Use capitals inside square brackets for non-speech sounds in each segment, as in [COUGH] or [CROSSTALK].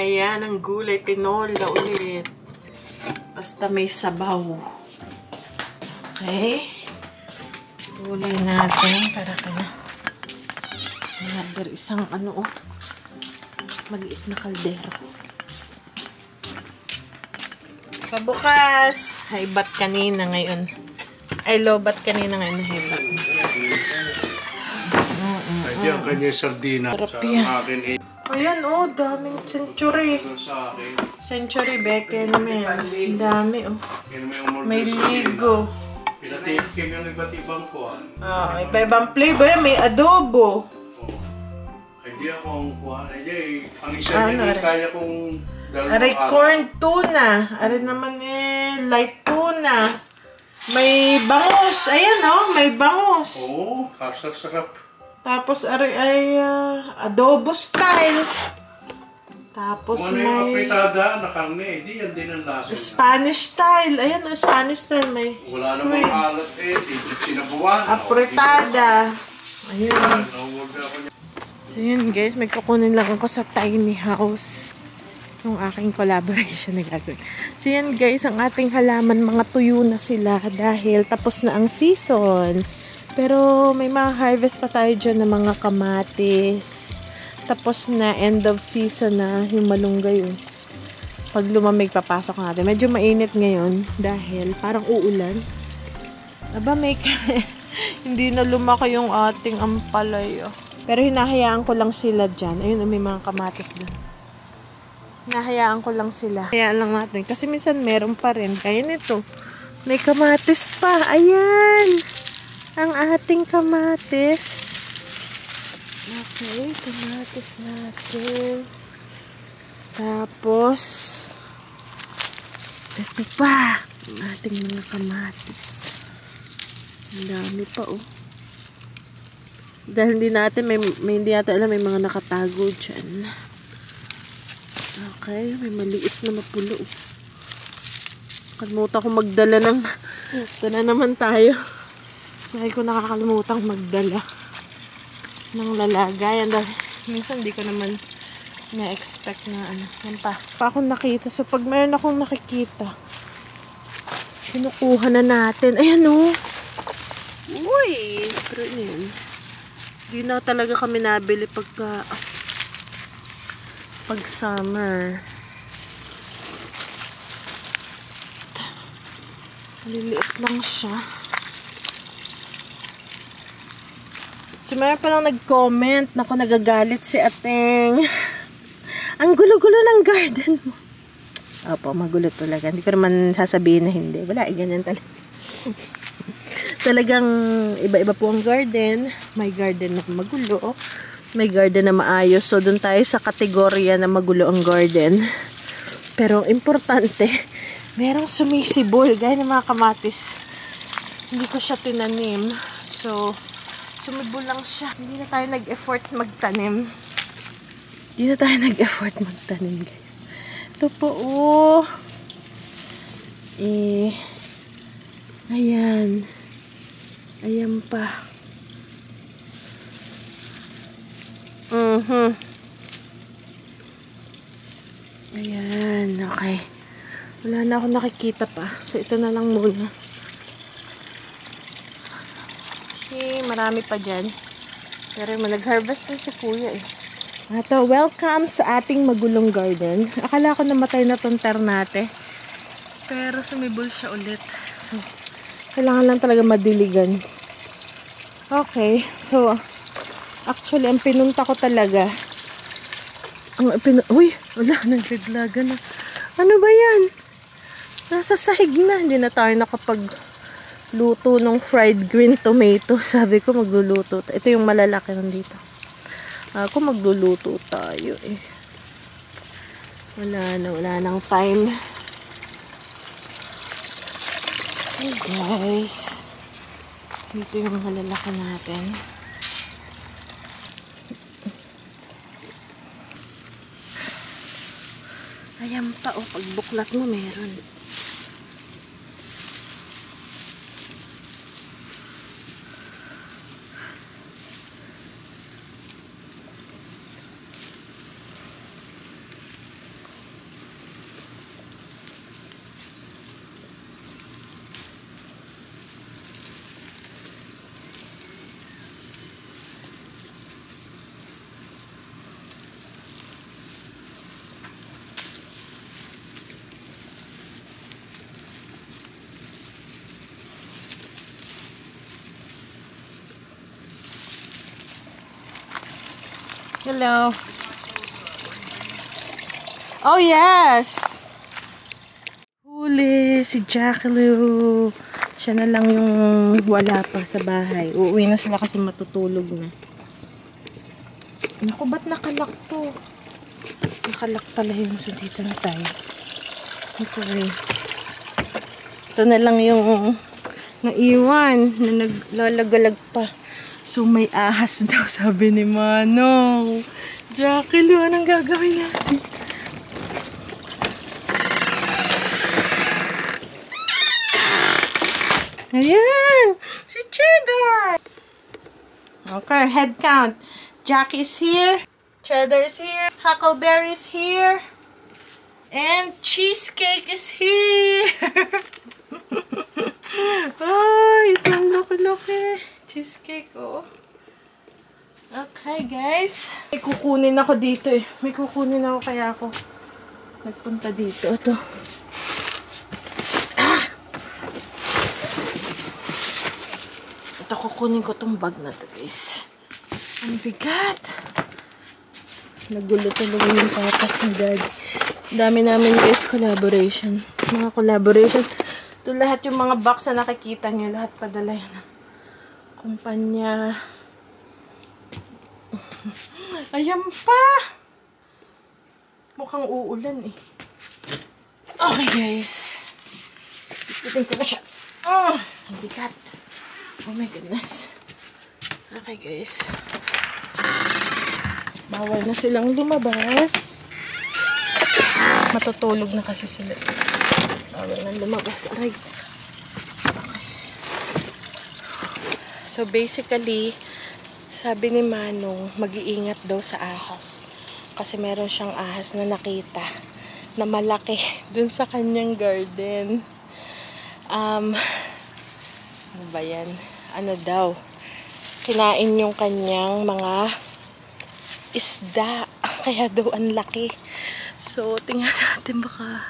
Ayan, ang gulay. Tinola ulit. Basta may sabaw. Okay. Gulay natin para kanya. Another isang ano oh. Maliit na kaldero. Pabukas. Haibat kanina ngayon. Ay, lobat kanina ngayon. Haibat. Ay, di ang kanya sardina. Sarap Sa akin eh. Ayan oh, daming century. Century bacon men. Ang dami oh. May ligo. Pinatipkim yung iba't ibang kuhan. Ah, iba-ibang flavor. May adobo. Oh. Ay, di ako ang kuhan. Ay, di, ang isa Ano, niya, kaya kong dalawang Aray, corn tuna. Aray naman eh, light tuna. May bangus. Ayan oh, may bangus. Oo, kasarap. Tapos aray ay ah, adobo style. Tapos ano may apritada na karne, eh, di yan din ang lasa. Spanish style. Ayan oh, Spanish style. May Wala namang squid. alat eh, di sinabuan. Apretada. Ayan. So yun guys, may kukunin lang ako sa tiny house yung aking collaboration na gagawin. So yan guys, ang ating halaman, mga tuyo na sila dahil tapos na ang season. Pero may mga harvest pa tayo dyan ng mga kamatis. Tapos na end of season na yung malunggay yun. Pag lumamig, papasok natin. Medyo mainit ngayon dahil parang uulan. Aba, may [LAUGHS] hindi na lumaki yung ating ampalay. oh. Pero hinahayaan ko lang sila dyan. Ayun, oh, may mga kamatis doon. Hinahayaan ko lang sila. Hayaan lang natin. Kasi minsan meron pa rin. Kaya nito, may kamatis pa. Ayan! Ang ating kamatis. Okay, kamatis natin. Tapos, ito pa. Ang ating mga kamatis. Ang dami pa, oh. Dahil hindi natin, may, may hindi natin alam, may mga nakatago dyan. Okay, may maliit na mapulo. oh. Kalimutan ko magdala ng... Ito na naman tayo. Dahil ko nakakalimutan magdala ng lalagayan. Dahil minsan hindi ko naman na-expect na ano. Yan pa. Pa akong nakita. So, pag meron akong nakikita, kinukuha na natin. Ayan o. Uy! Pero yun. Hindi na talaga kami nabili pagka pag summer. Liliit lang siya. So, meron pa lang nag-comment na kung nagagalit si Ateng. Ang gulo-gulo ng garden mo. Opo, magulo talaga. Hindi ko naman sasabihin na hindi. Wala, eh, ganyan talaga. [LAUGHS] Talagang iba-iba po ang garden. May garden na magulo. May garden na maayos. So, dun tayo sa kategorya na magulo ang garden. Pero, importante, merong sumisibol. Gaya ng mga kamatis. Hindi ko siya tinanim. So, sumibol lang siya. Hindi na tayo nag-effort magtanim. Hindi na tayo nag-effort magtanim, guys. Ito po, oh. Eh, ayan. Ayan pa. Mhm. Ayan, okay. Wala na ako nakikita pa. So, ito na lang muna. Okay, marami pa dyan. Pero nag-harvest na si kuya eh. Ato, welcome sa ating magulong garden. Akala ko namatay na tong ternate. Pero sumibol siya ulit. So, kailangan lang talaga madiligan. Okay, so, actually, ang pinunta ko talaga, ang pinu... Uy, wala, [LAUGHS] nagbiglaga na. Ano ba yan? Nasa sahig na. Hindi na tayo nakapag luto ng fried green tomato. [LAUGHS] Sabi ko magluluto. Ito yung malalaki nandito. Ako magluluto tayo eh. Wala na, wala nang time. Hey guys. Dito yung malalaki natin. Ayan pa oh, pag buklat mo meron. Hello. Oh, yes! Huli si Jackaloo. Siya na lang yung wala pa sa bahay. Uuwi na sila kasi matutulog na. Naku, ba't nakalak to? Nakalak pala yun. So, dito na tayo. Okay. Ito na lang yung naiwan na naglalagalag pa. So, may ahas [LAUGHS] daw, sabi ni Manong. Jackie anong gagawin natin? Ayan! Si Cheddar! Okay, head count. Jack is here. Cheddar is here. Huckleberry is here. And cheesecake is here. [LAUGHS] Ay, ito ang laki-laki. Cheesecake, oh. Okay, guys. May kukunin ako dito eh. May kukunin ako kaya ako nagpunta dito. Ito. Ah! Ito, kukunin ko tong bag na to, guys. Ang bigat. Nagulo talaga yung papas ni Dad. Dami namin, guys, collaboration. Mga collaboration. Ito lahat yung mga box na nakikita niyo. Lahat padala yan kumpanya. [LAUGHS] Ayan pa! Mukhang uulan eh. Okay guys. Ipitin ko na siya. Oh, ang bigat. Oh my goodness. Okay guys. Bawal na silang lumabas. Matutulog na kasi sila. Bawal na lumabas. Aray. Okay. So basically, sabi ni Manong, mag-iingat daw sa ahas. Kasi meron siyang ahas na nakita na malaki [LAUGHS] dun sa kanyang garden. Um, ano ba yan? Ano daw? Kinain yung kanyang mga isda. [LAUGHS] Kaya daw ang laki. So, tingnan natin baka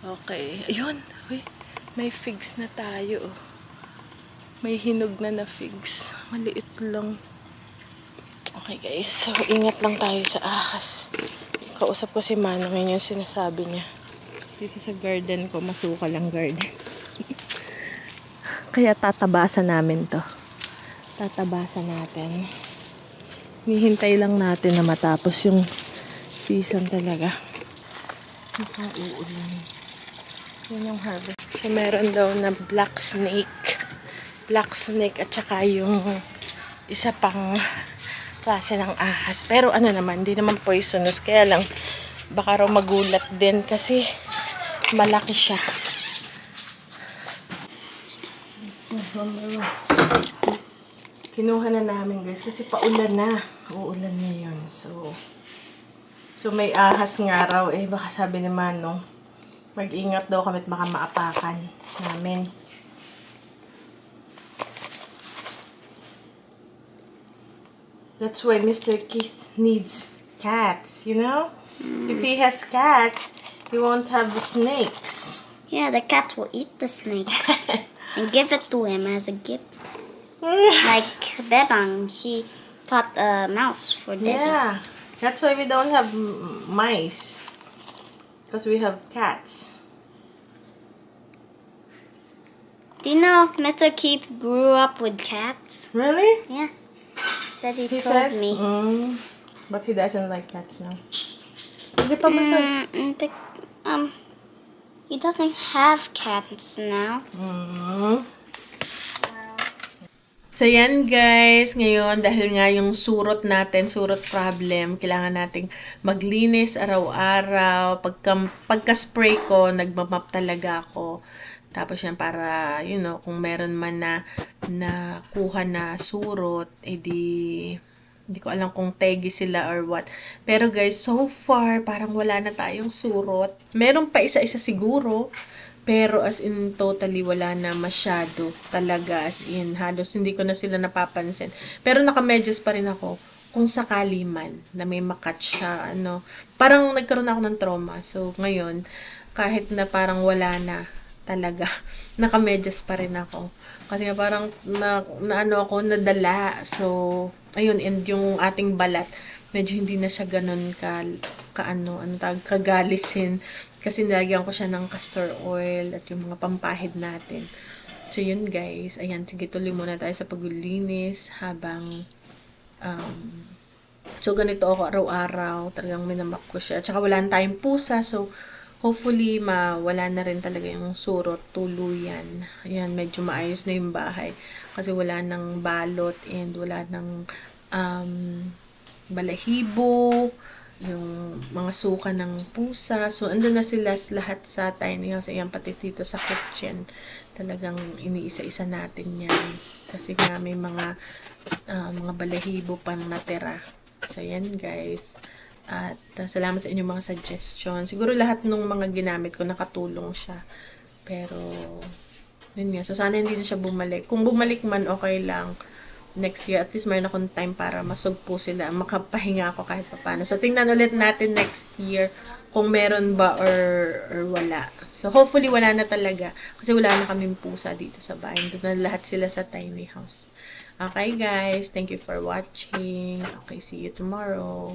Okay. Ayun. May figs na tayo. oh. May hinog na na figs. Maliit lang. Okay guys. So, ingat lang tayo sa ahas. Kausap ko si Manong. Yun yung sinasabi niya. Dito sa garden ko, masukal ang garden. [LAUGHS] Kaya tatabasan namin to. Tatabasan natin. Nihintay lang natin na matapos yung season talaga. Mukhang uulan. Yun yung harvest. So, meron daw na black snake. Black snake at saka yung isa pang klase ng ahas. Pero ano naman, hindi naman poisonous. Kaya lang, baka raw magulat din kasi malaki siya. Kinuha na namin guys kasi paulan na. Uulan ngayon. So, so may ahas nga raw eh. Baka sabi ni Manong, mag-ingat daw kami at baka maapakan namin. That's why Mr. Keith needs cats, you know? If he hmm. has cats, he won't have the snakes. Yeah, the cat will eat the snakes [LAUGHS] and give it to him as a gift. Like Bebang, he caught a mouse for dinner. yeah, that's why we don't have mice. Because we have cats. Do you know Mr. Keith grew up with cats? Really? Yeah. That he, He told said? me. Mm, but he doesn't like cats now. Hindi pa ba? Mm, mm, the, um, he doesn't have cats now. Mm. So yan guys, ngayon dahil nga yung surot natin, surot problem, kailangan nating maglinis araw-araw. Pagka, pagka-spray ko, nagmamap talaga ako. Tapos yan para, you know, kung meron man na na kuha na surot, edi hindi ko alam kung tegi sila or what. Pero guys, so far, parang wala na tayong surot. Meron pa isa-isa siguro. Pero as in totally wala na masyado talaga as in halos hindi ko na sila napapansin. Pero nakamedyas pa rin ako kung sakali man na may makat siya ano. Parang nagkaroon ako ng trauma. So ngayon kahit na parang wala na talaga [LAUGHS] nakamedyas pa rin ako. Kasi nga parang na, na ano ako nadala. So ayun and yung ating balat medyo hindi na siya ganun ka, kaano, ano tawag, kagalisin. Kasi nilagyan ko siya ng castor oil at yung mga pampahid natin. So, yun guys. Ayan, sige, tuloy muna tayo sa paglilinis habang um, so, ganito ako araw-araw. Talagang minamap ko siya. At saka wala tayong pusa. So, hopefully, mawala na rin talaga yung surot, tuluyan. Ayan, medyo maayos na yung bahay. Kasi wala nang balot and wala nang um, balahibo, yung mga suka ng pusa. So, andun na sila lahat sa tiny house. Ayan, pati dito sa kitchen. Talagang iniisa-isa natin yan. Kasi nga may mga uh, mga balahibo pang natira. So, yan guys. At uh, salamat sa inyong mga suggestion. Siguro lahat ng mga ginamit ko nakatulong siya. Pero, yun nga. So, sana hindi na siya bumalik. Kung bumalik man, okay lang next year, at least mayroon akong time para masugpo sila, makapahinga ako kahit papano. So, tingnan ulit natin next year kung meron ba or, or wala. So, hopefully, wala na talaga. Kasi wala na kaming pusa dito sa bahay. Doon na lahat sila sa tiny house. Okay, guys. Thank you for watching. Okay, see you tomorrow.